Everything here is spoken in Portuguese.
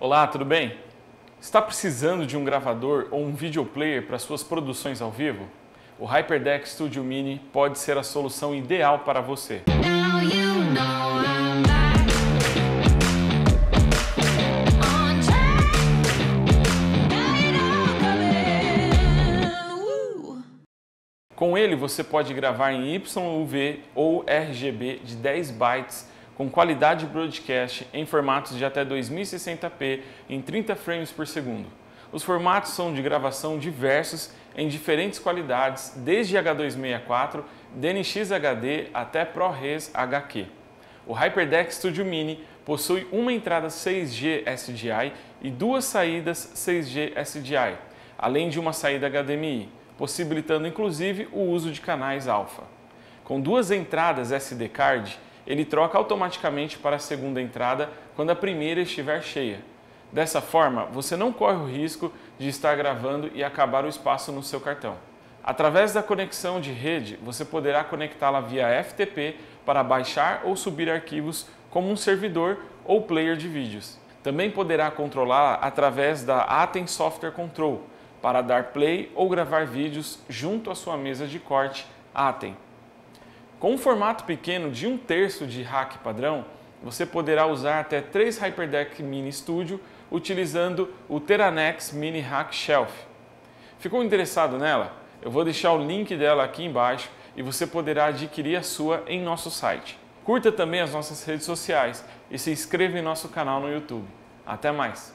Olá, tudo bem? Está precisando de um gravador ou um videoplayer para suas produções ao vivo? O HyperDeck Studio Mini pode ser a solução ideal para você. Com ele você pode gravar em YUV ou RGB de 10 bytes com qualidade broadcast em formatos de até 2060p em 30 frames por segundo. Os formatos são de gravação diversos em diferentes qualidades, desde H264, DNX HD até ProRes HQ. O HyperDeck Studio Mini possui uma entrada 6G SDI e duas saídas 6G SDI, além de uma saída HDMI, possibilitando inclusive o uso de canais alfa. Com duas entradas SD card, ele troca automaticamente para a segunda entrada quando a primeira estiver cheia. Dessa forma, você não corre o risco de estar gravando e acabar o espaço no seu cartão. Através da conexão de rede, você poderá conectá-la via FTP para baixar ou subir arquivos como um servidor ou player de vídeos. Também poderá controlá-la através da Atem Software Control para dar play ou gravar vídeos junto à sua mesa de corte Atem. Com um formato pequeno de um terço de rack padrão, você poderá usar até três HyperDeck Mini Studio utilizando o Teranex Mini Rack Shelf. Ficou interessado nela? Eu vou deixar o link dela aqui embaixo e você poderá adquirir a sua em nosso site. Curta também as nossas redes sociais e se inscreva em nosso canal no YouTube. Até mais!